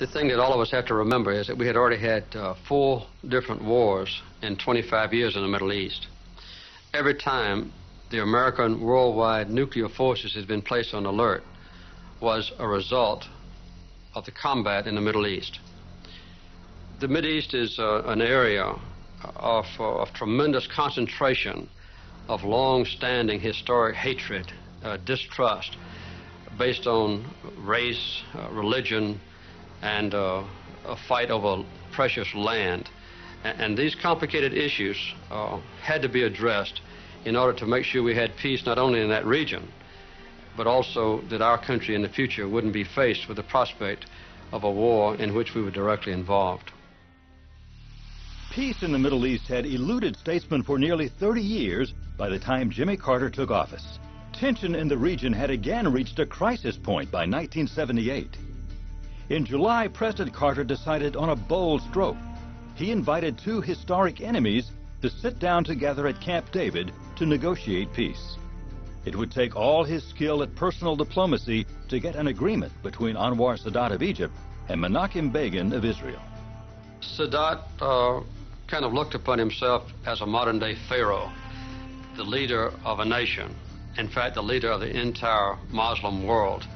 The thing that all of us have to remember is that we had already had uh, four different wars in 25 years in the Middle East. Every time the American worldwide nuclear forces had been placed on alert was a result of the combat in the Middle East. The Middle East is uh, an area of, uh, of, tremendous concentration of long-standing historic hatred, uh, distrust, based on race, uh, religion, and uh, a fight over precious land. And, and these complicated issues uh, had to be addressed in order to make sure we had peace not only in that region, but also that our country in the future wouldn't be faced with the prospect of a war in which we were directly involved. Peace in the Middle East had eluded statesmen for nearly 30 years by the time Jimmy Carter took office. Tension in the region had again reached a crisis point by 1978. In July, President Carter decided on a bold stroke. He invited two historic enemies to sit down together at Camp David to negotiate peace. It would take all his skill at personal diplomacy to get an agreement between Anwar Sadat of Egypt and Menachem Begin of Israel. Sadat uh, kind of looked upon himself as a modern day Pharaoh, the leader of a nation, in fact, the leader of the entire Muslim world.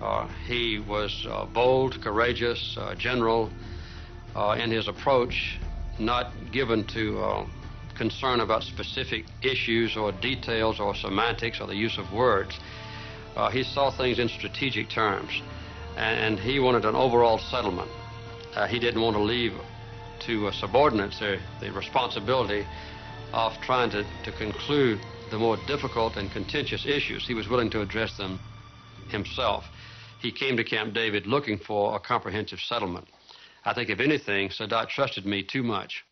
Uh, he was uh, bold, courageous, uh, general uh, in his approach, not given to uh, concern about specific issues or details or semantics or the use of words. Uh, he saw things in strategic terms, and he wanted an overall settlement. he didn't want to leave to subordinates the, the responsibility of trying to, to conclude the more difficult and contentious issues. He was willing to address them himself he came to Camp David looking for a comprehensive settlement. I think, if anything, Sadat trusted me too much.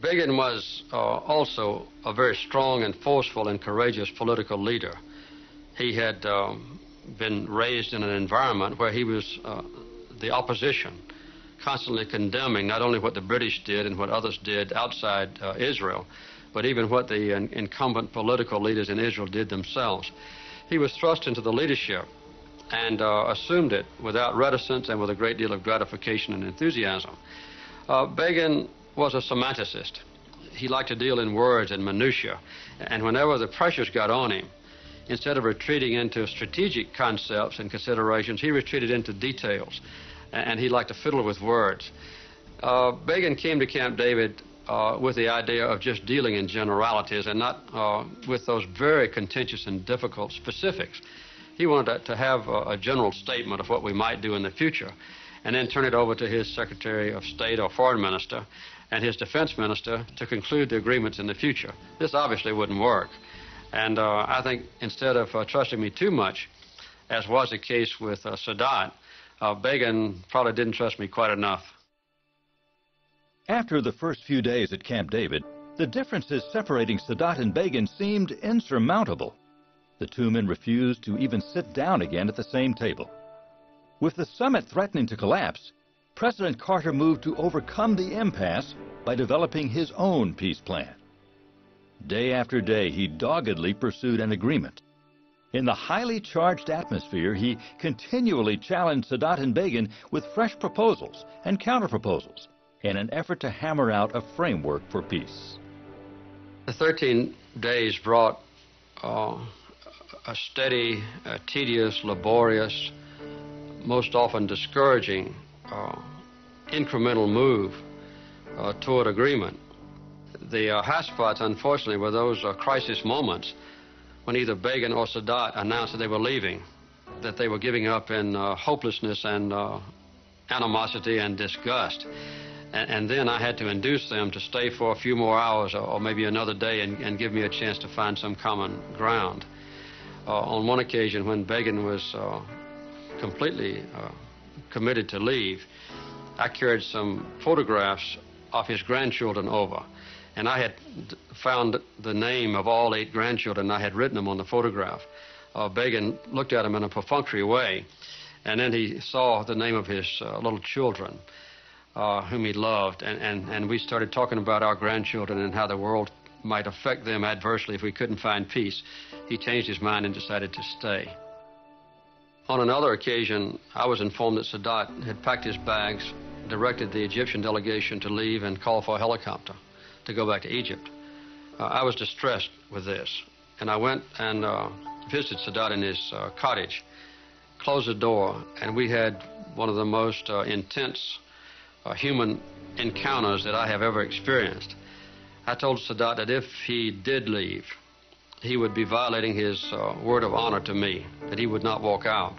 Begin was uh, also a very strong and forceful and courageous political leader. He had um, been raised in an environment where he was uh, the opposition, constantly condemning not only what the British did and what others did outside uh, Israel, but even what the incumbent political leaders in Israel did themselves he was thrust into the leadership and uh, assumed it without reticence and with a great deal of gratification and enthusiasm. Uh, Begin was a semanticist. He liked to deal in words and minutiae, and whenever the pressures got on him, instead of retreating into strategic concepts and considerations, he retreated into details, and he liked to fiddle with words. Uh, Begin came to Camp David uh, with the idea of just dealing in generalities and not uh, with those very contentious and difficult specifics. He wanted to have a, a, general statement of what we might do in the future and then turn it over to his Secretary of State or Foreign Minister and his Defense Minister to conclude the agreements in the future. This obviously wouldn't work. And uh, I think instead of uh, trusting me too much, as was the case with uh, Sadat, uh, Begin probably didn't trust me quite enough. After the first few days at Camp David, the differences separating Sadat and Begin seemed insurmountable. The two men refused to even sit down again at the same table. With the summit threatening to collapse, President Carter moved to overcome the impasse by developing his own peace plan. Day after day, he doggedly pursued an agreement. In the highly charged atmosphere, he continually challenged Sadat and Begin with fresh proposals and counterproposals in an effort to hammer out a framework for peace. The 13 days brought uh, a steady, tedious, laborious, most often discouraging, uh, incremental move uh, toward agreement. The uh, high spots, unfortunately, were those uh, crisis moments when either Begin or Sadat announced that they were leaving, that they were giving up in hopelessness and animosity and disgust. And, and, then I had to induce them to stay for a few more hours or, or maybe another day and, and, give me a chance to find some common ground. Uh, on one occasion, when Begin was uh, completely uh, committed to leave, I carried some photographs of his grandchildren over. And I had found the name of all eight grandchildren. I had written them on the photograph. Uh, Begin looked at them in a perfunctory way, and then he saw the name of his uh, little children uh, whom he loved, and, and, and we started talking about our grandchildren and how the world might affect them adversely if we couldn't find peace. He changed his mind and decided to stay. On another occasion, I was informed that Sadat had packed his bags, directed the Egyptian delegation to leave, and called for a helicopter to go back to Egypt. Uh, I was distressed with this, and I went and uh, visited Sadat in his uh, cottage, closed the door, and we had one of the most uh, intense uh, human encounters that I have ever experienced. I told Sadat that if he did leave, he would be violating his uh, word of honor to me, that he would not walk out,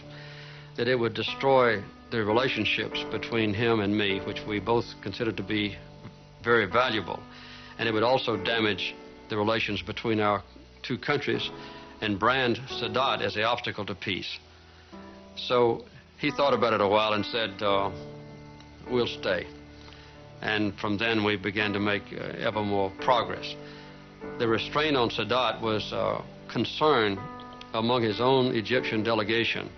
that it would destroy the relationships between him and me, which we both considered to be very valuable, and it would also damage the relations between our two countries and brand Sadat as the obstacle to peace. So he thought about it a while and said, uh, we'll stay. And from then we began to make uh, ever more progress. The restraint on Sadat was uh, concern among his own Egyptian delegation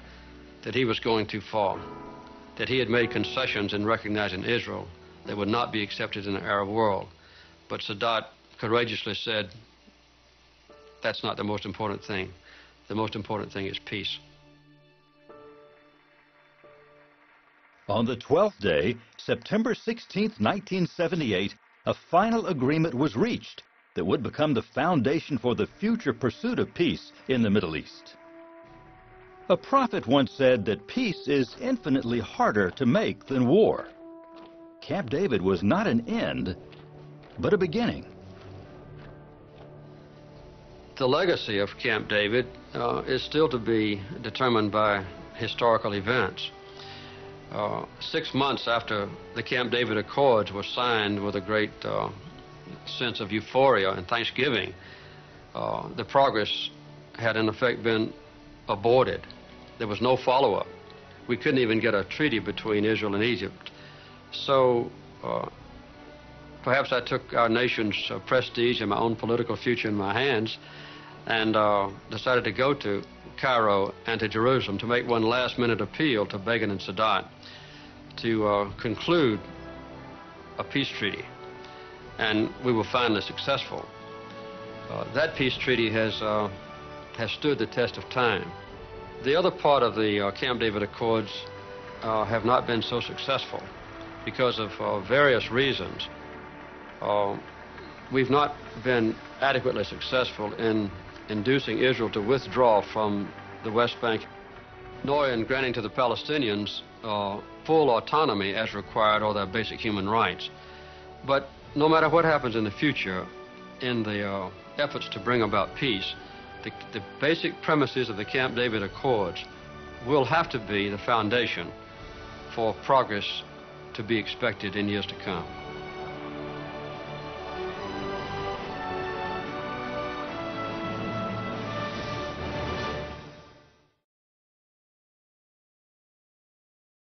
that he was going too far, that he had made concessions in recognizing Israel that would not be accepted in the Arab world. But Sadat courageously said, that's not the most important thing. The most important thing is peace. On the 12th day, September 16, 1978, a final agreement was reached that would become the foundation for the future pursuit of peace in the Middle East. A prophet once said that peace is infinitely harder to make than war. Camp David was not an end, but a beginning. The legacy of Camp David uh, is still to be determined by historical events. Uh, six months after the Camp David Accords were signed with a great uh, sense of euphoria and thanksgiving, uh, the progress had in effect been aborted. There was no follow-up. We couldn't even get a treaty between Israel and Egypt. So uh, perhaps I took our nation's uh, prestige and my own political future in my hands and decided to go to Cairo and to Jerusalem to make one last minute appeal to Begin and Sadat to uh, conclude a peace treaty. And we were finally successful. Uh, that peace treaty has, uh, has stood the test of time. The other part of the uh, Camp David Accords uh, have not been so successful because of uh, various reasons. we've not been adequately successful in inducing Israel to withdraw from the West Bank, nor in granting to the Palestinians uh, full autonomy as required or their basic human rights. But no matter what happens in the future, in the uh, efforts to bring about peace, the, the basic premises of the Camp David Accords will have to be the foundation for progress to be expected in years to come.